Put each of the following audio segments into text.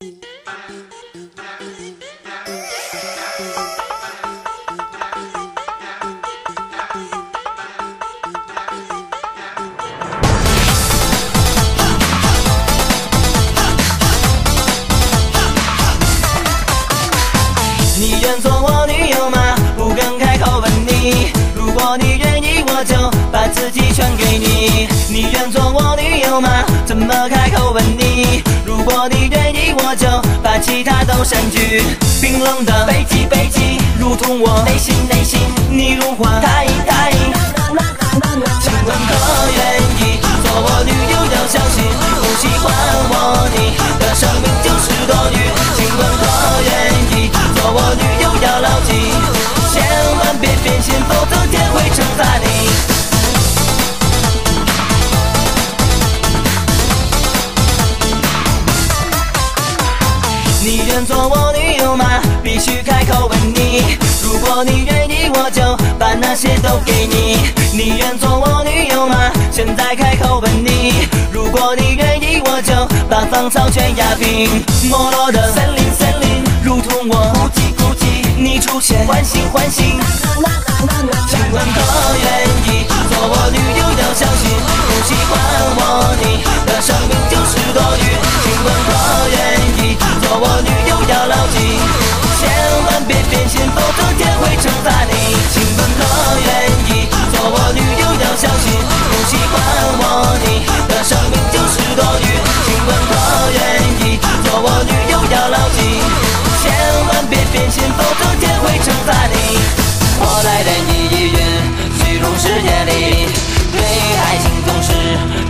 你愿做我女友吗？不敢开口问你。如果你愿意，我就把自己全给你。你愿做我女友吗？怎么开口？你愿意，我就把其他都删去。冰冷的北极，北极，如同我内心，内心，你如花，太太。请愿做我女友吗？必须开口问你。如果你愿意，我就把那些都给你。你愿做我女友吗？现在开口问你。如果你愿意，我就把芳草全压平。没落的森林，森林，如同我孤寂，孤寂，你出现，唤醒，唤醒。人云亦云虚荣世界里，对爱情总是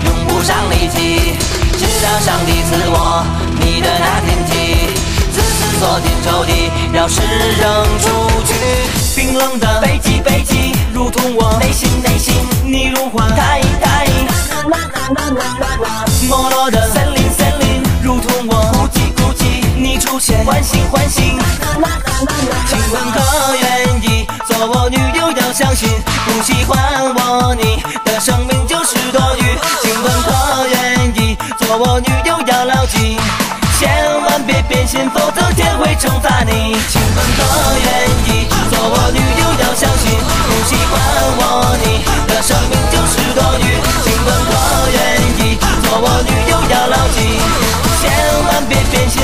用不上力气，直到上帝赐我你的那天起，自此锁进抽屉，钥匙扔出去。冰冷的北极，北极，如同我内心，内心，你如花，太太。没落的森林，森林，如同我孤寂，孤寂，你出现，唤醒，唤醒。生命就是多余，请问可愿意做我女友？要牢记，千万别变心，否则天会惩罚你。请问可愿意做我女友？要相信，不喜欢我，你。的生命就是多余。请问可愿意做我女友？要牢记，千万别变心。